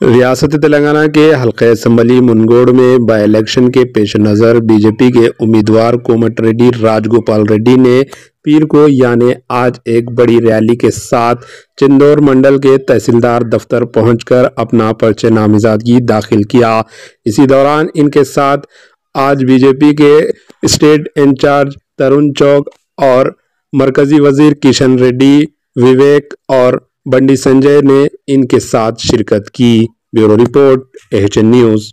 रियासत तेलंगाना के हल्के असम्बली मुनगोड़ में बाई इलेक्शन के पेश नज़र बीजेपी के उम्मीदवार कोमट रेड्डी, राजगोपाल रेड्डी ने पीर को, यानी आज एक बड़ी रैली के साथ चिंदौर मंडल के तहसीलदार दफ्तर पहुंचकर अपना पर्चे नामजदगी दाखिल किया। इसी दौरान इनके साथ आज बीजेपी के स्टेट इंचार्ज तरुण चौक और मरकजी वज़ीर किशन रेड्डी, विवेक और बंडी संजय ने इनके साथ शिरकत की। Bureau report H news.